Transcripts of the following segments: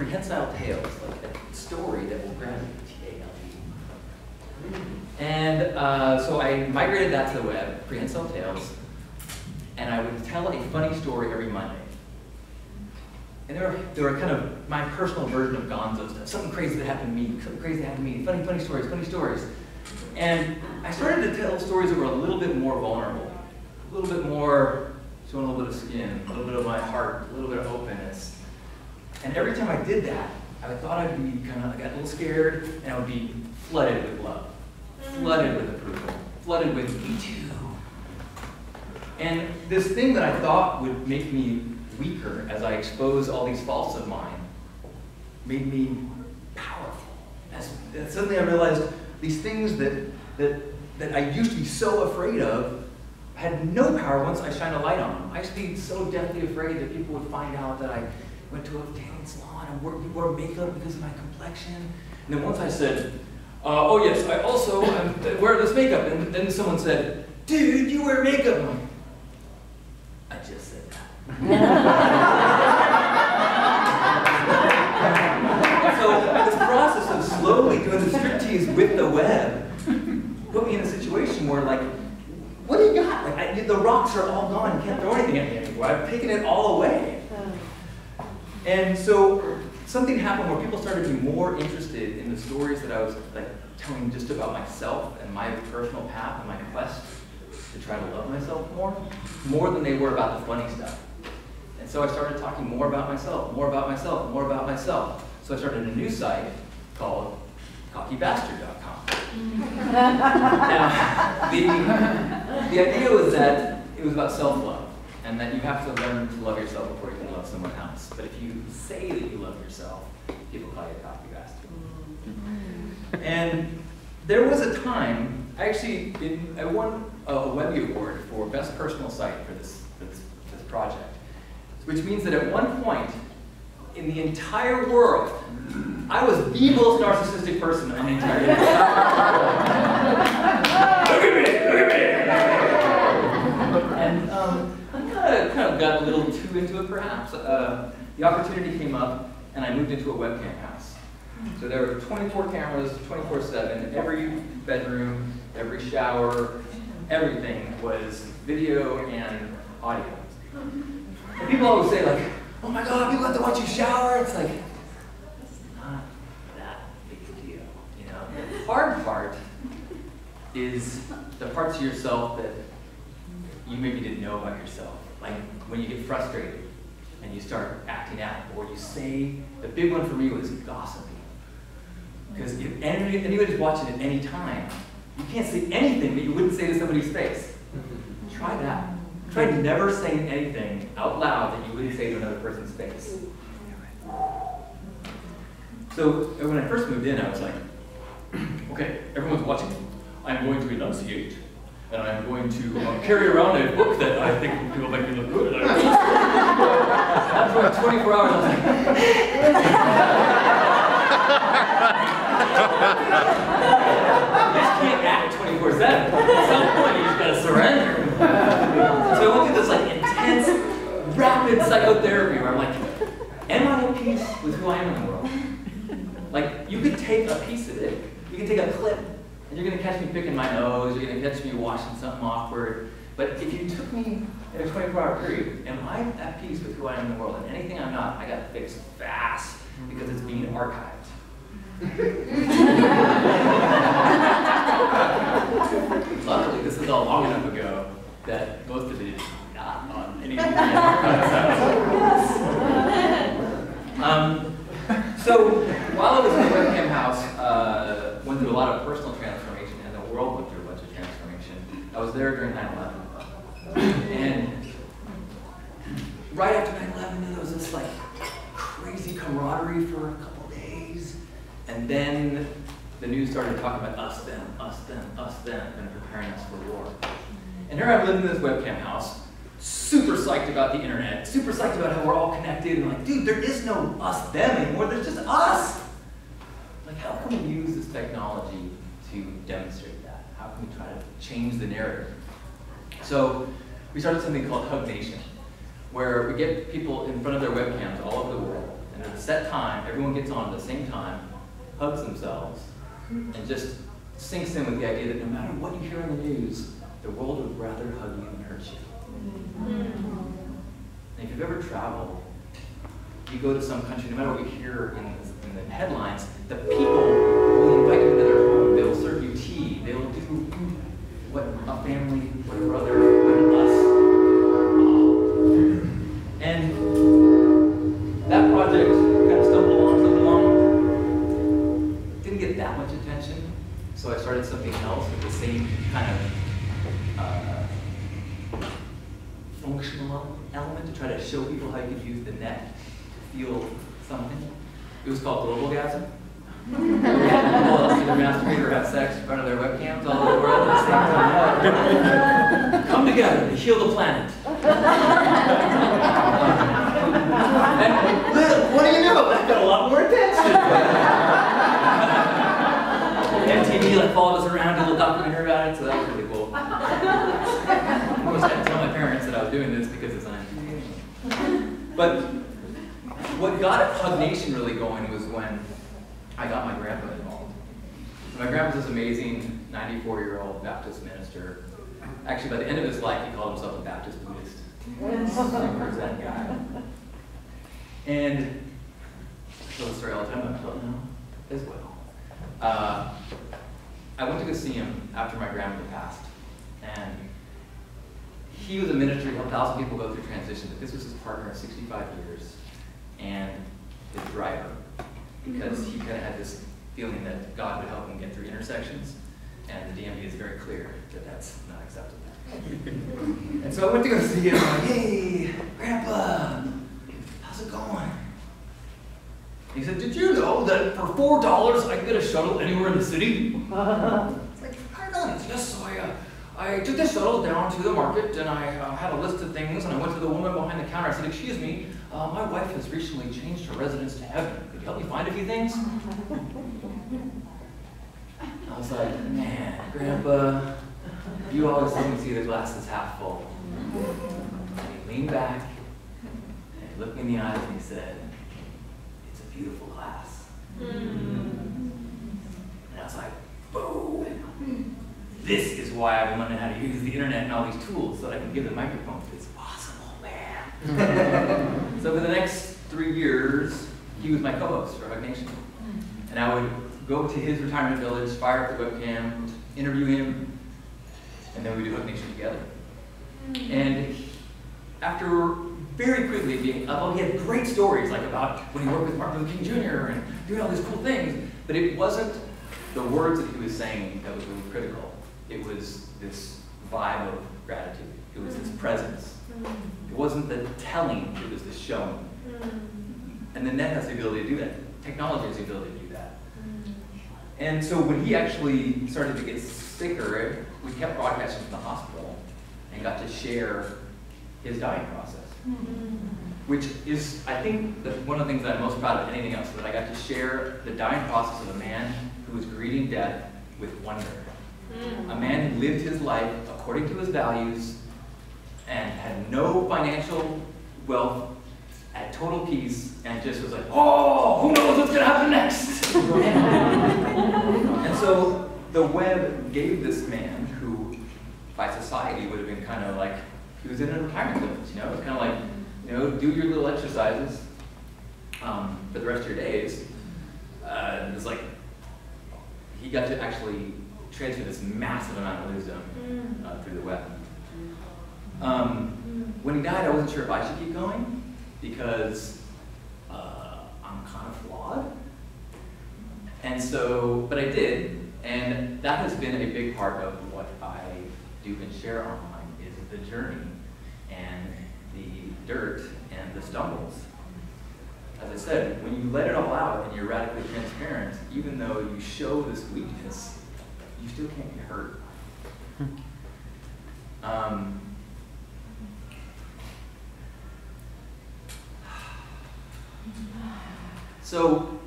Prehensile Tales, like a story that will grab you. And uh, so I migrated that to the web, Prehensile Tales, and I would tell a funny story every Monday. And they were, they were kind of my personal version of gonzo stuff. Something crazy that happened to me, something crazy that happened to me, funny, funny stories, funny stories. And I started to tell stories that were a little bit more vulnerable, a little bit more showing a little bit of skin, a little bit of my heart, a little bit of openness. And every time I did that, I thought I'd be kind of, I got a little scared, and I would be flooded with love, flooded with approval, flooded with me too. And this thing that I thought would make me weaker as I expose all these faults of mine made me powerful. As, and suddenly I realized these things that, that, that I used to be so afraid of had no power once I shined a light on them. I used to be so deathly afraid that people would find out that I went to a tanning salon and wore, wore makeup because of my complexion. And then once I said, uh, oh yes, I also wear this makeup, and then someone said, dude, you wear makeup. Like, I just said that. so this process of slowly doing the striptease with the web put me in a situation where like, what do you got? Like I, the rocks are all gone. You can't throw anything at me anymore. I've taken it all away. And so something happened where people started to be more interested in the stories that I was like telling just about myself and my personal path and my quest to try to love myself more, more than they were about the funny stuff. And so I started talking more about myself, more about myself, more about myself. So I started a new site called cockybastard.com. Mm. now, the, the idea was that it was about self-love and that you have to learn to love yourself before you can love someone else. But if you say that you love yourself, people call you a cocky bastard. Mm. and there was a time, I actually, in, I won a Webby Award for Best Personal Site for this, this, this project, which means that at one point, in the entire world, I was the most narcissistic person on the entire world. look at me, look at me! and um, kind of, kind of got a little too into it, perhaps. Uh, the opportunity came up, and I moved into a webcam house. So there were 24 cameras, 24/7. Every bedroom, every shower, everything was video and audio. And people always say like, "Oh my God, people have to watch you shower." It's like, it's not that big a deal, you know. The hard part is the parts of yourself that you maybe didn't know about yourself. Like when you get frustrated and you start acting out, or you say, the big one for me was gossiping. Because if anybody, anybody's watching at any time, you can't say anything that you wouldn't say to somebody's face. Try that. Try never saying anything out loud that you wouldn't say to another person's face. So when I first moved in, I was like, okay, everyone's watching. I'm going to enunciate and I'm going to uh, carry around a book that I think will make me look good. After 24 hours, I was like, you just can't act 24 7. At some point, you just gotta surrender. So I went through this like intense, rapid psychotherapy where I'm like, am I at peace with who I am in the world? Like, you could take a piece of it, you could take a clip and you're going to catch me picking my nose, you're going to catch me washing something awkward. But if you took me in a 24-hour period, am I at peace with who I am in the world? And anything I'm not, I got to fix fast because it's being archived. Luckily, this is all long enough ago that most of it is not on any um, So while I was in the webcam house, uh, went through a lot of personal transformation, and the world went through a bunch of transformation. I was there during 9/11, and right after 9/11, there was this like crazy camaraderie for a couple days, and then the news started talking about us, them, us, them, us, them, and preparing us for war. And here I'm living in this webcam house, super psyched about the internet, super psyched about how we're all connected, and like, dude, there is no us, them anymore, there's just us. Like, how can we use this technology to demonstrate that? How can we try to change the narrative? So we started something called Hug Nation, where we get people in front of their webcams all over the world, And at a set time, everyone gets on at the same time, hugs themselves, and just sinks in with the idea that no matter what you hear on the news, the world would rather hug you than hurt you. Mm-hmm. And if you've ever traveled, you go to some country, no matter what you hear in the, in the headlines, the people what a family, what a brother, what an us. And that project kind of stumbled along, stumbled along. Didn't get that much attention, so I started something else with the same kind of uh, functional element to try to show people how you could use the net to feel something. It was called Globalgasm. People either masturbate or have sex in front of their webcams all over the world at the same time. Come together to heal the planet. and what do you know? That got a lot more attention. MTV like followed us around, did a little documentary about it, so that was really cool. I almost had to tell my parents that I was doing this because it's on MTV. But what got Hug Nation really going was when I got my grandpa involved. My grandpa was this amazing 94-year-old Baptist minister. Actually, by the end of his life, he called himself a Baptist Buddhist. Where's that guy? And I tell the story all the time, I don't know as well. Uh, I went to go see him after my grandmother passed, and he was a ministry, helped thousand people go through transition, but this was his partner of 65 years, and his driver, because he kind of had this feeling that God would help him get through intersections, and the DMV is very clear that that's not acceptable. and so I went to go see him, I'm like, hey, Grandpa, how's it going? He said, Did you know that for four dollars I can get a shuttle anywhere in the city? It's like, I don't. Yes, so I, uh, I took the shuttle down to the market and I uh, had a list of things and I went to the woman behind the counter. I said, Excuse me, uh, my wife has recently changed her residence to heaven. Could you help me find a few things? I was like, Man, Grandpa, you always let me see the glass is half full. And he leaned back and he looked me in the eyes and he said, It's a beautiful glass. And I was like, boom. This is why I've learned how to use the internet and all these tools so that I can give the microphone this possible man. so for the next three years, he was my co-host for Hug Nation. And I would go to his retirement village, fire up the webcam, interview him, and then we do Hug Nation together. Hmm. And after very quickly being, although he had great stories, like about when he worked with Martin Luther King Jr. and doing all these cool things, but it wasn't the words that he was saying that was really critical. It was this vibe of gratitude. It was his hmm. presence. It wasn't the telling, it was the showing. Hmm. And the net has the ability to do that. Technology has the ability to do that. And so when he actually started to get sicker, we kept broadcasting from the hospital and got to share his dying process. Mm-hmm. Which is, I think, the, one of the things that I'm most proud of anything else, that I got to share the dying process of a man who was greeting death with wonder. A mm. man who lived his life according to his values and had no financial wealth, at total peace, and just was like, oh, who knows what's going to happen next? so the web gave this man who, by society, would have been kind of like, he was in a retirement village, you know? It was kind of like, you know, do your little exercises um, for the rest of your days. Uh, it was like, he got to actually transfer this massive amount of wisdom uh, through the web. Um, when he died, I wasn't sure if I should keep going because uh, I'm kind of flawed. And so, but I did, and that has been a big part of what I do and share online is the journey and the dirt and the stumbles. As I said, when you let it all out and you're radically transparent, even though you show this weakness, you still can't get hurt. Um, so,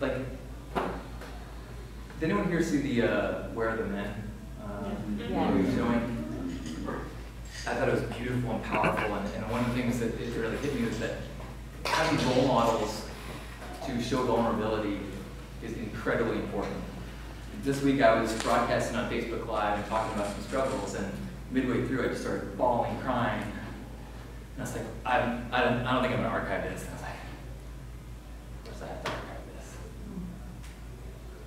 like, did anyone here see the uh, Where Are the Men uh, Yeah. movie showing? I thought it was beautiful and powerful. And, and one of the things that it really hit me was that having role models to show vulnerability is incredibly important. This week I was broadcasting on Facebook Live and talking about some struggles, and midway through I just started bawling, crying. And I was like, I'm, I, don't, I don't think I'm going to archive this. And I was like, of course I have to archive this.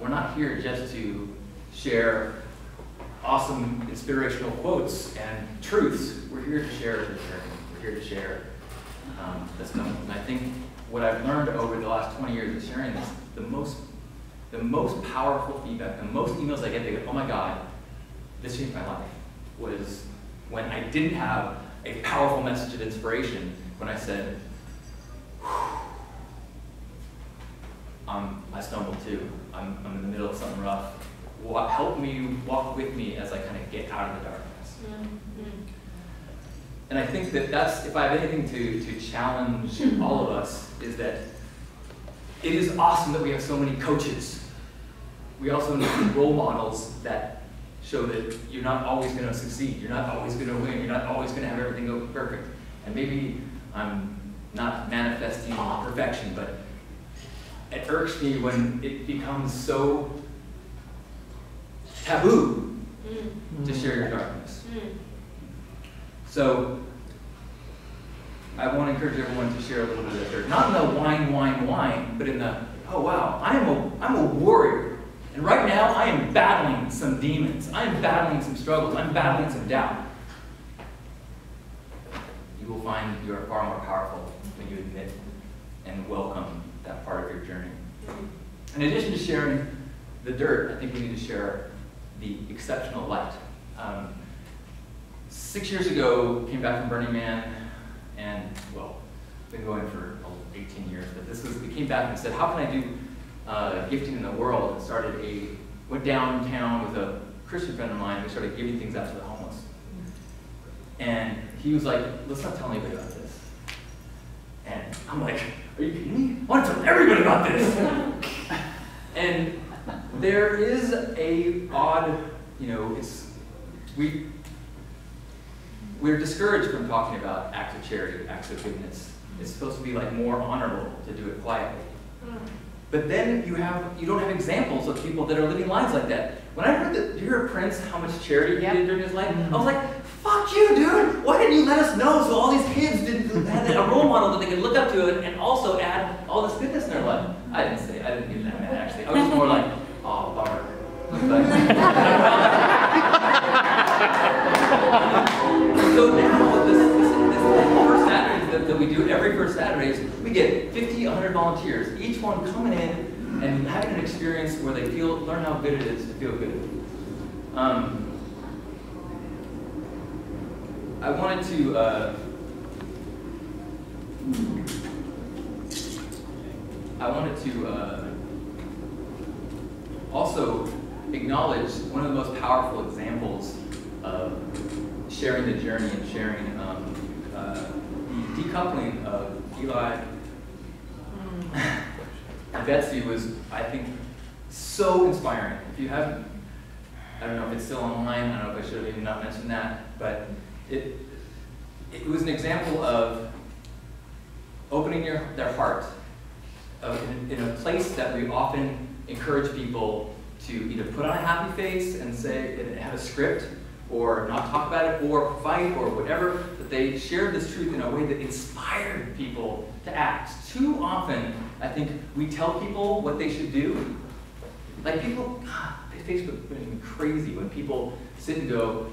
We're not here just to share awesome inspirational quotes and truths. We're here to share the journey. We're here to share um, this stuff. And I think what I've learned over the last 20 years of sharing this, the most, the most powerful feedback, the most emails I get, they go, oh my God, this changed my life, was when I didn't have a powerful message of inspiration, when I said, um, I stumbled too. I'm, I'm in the middle of something rough help me, walk with me as I kind of get out of the darkness. Mm-hmm. And I think that that's, if I have anything to, to challenge all of us, is that it is awesome that we have so many coaches. We also need role models that show that you're not always going to succeed. You're not always going to win. You're not always going to have everything go perfect. And maybe I'm not manifesting perfection, but it irks me when it becomes so taboo mm. to share your darkness. Mm. So, I want to encourage everyone to share a little bit of their Not in the wine, wine, wine, but in the, oh wow, I am a, I'm a warrior. And right now, I am battling some demons. I am battling some struggles. I'm battling some doubt. You will find you are far more powerful when you admit and welcome part of your journey. Mm. In addition to sharing the dirt, I think we need to share the exceptional light. Um, six years ago, came back from Burning Man, and well, been going for 18 years, but this was, we came back and said, how can I do uh, gifting in the world? And started a, went downtown with a Christian friend of mine, we started giving things out to the homeless. And he was like, let's not tell anybody about this. And I'm like, are you kidding me? I want to tell everybody about this. and there is a odd, you know, it's we we're discouraged from talking about acts of charity, acts of goodness. It's supposed to be like more honorable to do it quietly. Hmm. But then you have you don't have examples of people that are living lives like that. When I heard that, you hear Prince how much charity he did during his life? I was mm-hmm. like, "Fuck you, dude! Why didn't you let us know so all these kids didn't had a role model that they could look up to and also add all this goodness in their life?" I didn't say I didn't get that mad actually. I was just more like, Oh, bummer. so now, this, this, this first Saturdays that, that we do every first Saturdays, we get 50, 100 volunteers, each one coming in and having an experience where they feel, learn how good it is to feel good. Um, I wanted to uh, I wanted to uh, also acknowledge one of the most powerful examples of sharing the journey and sharing um, uh, the decoupling of Eli and Betsy was, I think, so inspiring. If you haven't, I don't know if it's still online, I don't know if I should have even not mentioned that, but it, it was an example of opening your, their heart of, in, in a place that we often encourage people to either put on a happy face and say and have a script or not talk about it or fight or whatever, that they shared this truth in a way that inspired people to act. Too often, I think we tell people what they should do. Like people, God, Facebook me crazy when people sit and go,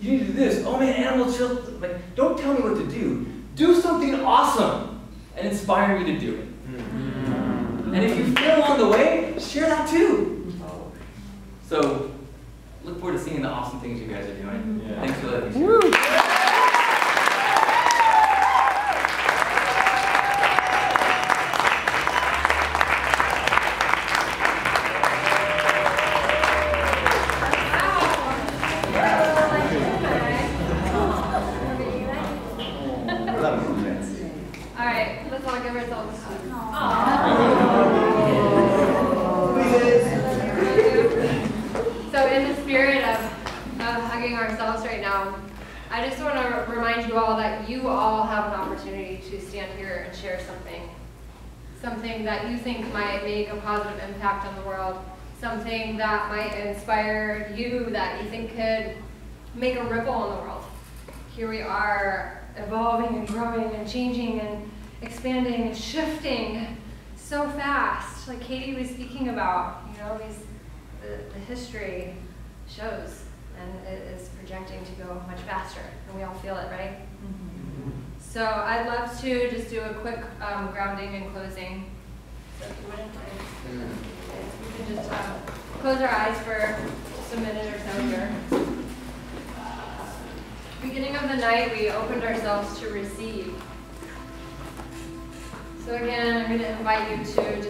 you need to do this. Oh man, animal chill. Like, don't tell me what to do. Do something awesome and inspire me to do it. Mm-hmm. And if you fail along the way, share that too. So look forward to seeing the awesome things you guys are doing. Yeah. Thanks for letting me share. I just want to remind you all that you all have an opportunity to stand here and share something. Something that you think might make a positive impact on the world. Something that might inspire you that you think could make a ripple in the world. Here we are evolving and growing and changing and expanding and shifting so fast. Like Katie was speaking about, you know, these the, the history shows and it is projecting to go much faster and we all feel it, right? So I'd love to just do a quick um, grounding and closing. So if you wouldn't mind, we can just um, close our eyes for just a minute or so here. Beginning of the night, we opened ourselves to receive. So again, I'm going to invite you to just